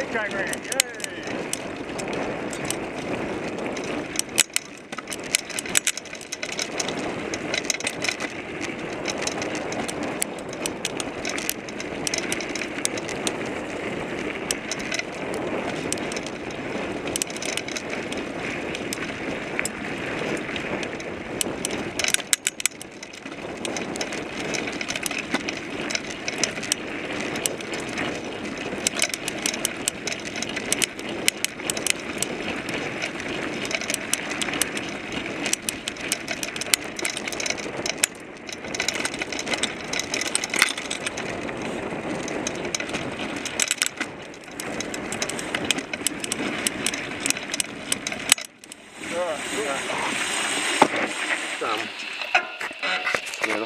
big track record. Um, yeah,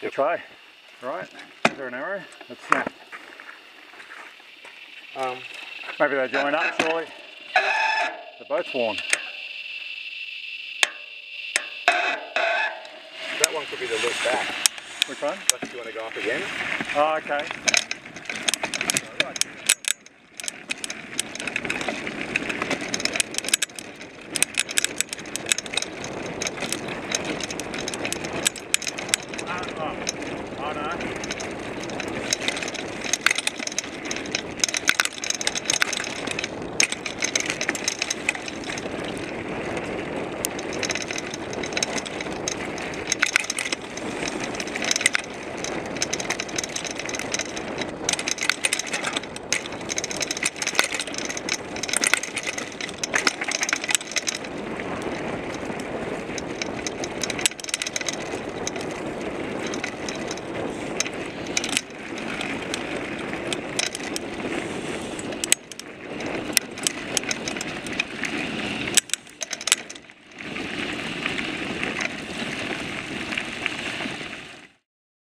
Good try. Right, is there an arrow? Let's snap. um, Maybe they join up, surely. They're both worn. that one could be the loop back. Which one? Do you want to go up again? Oh, okay.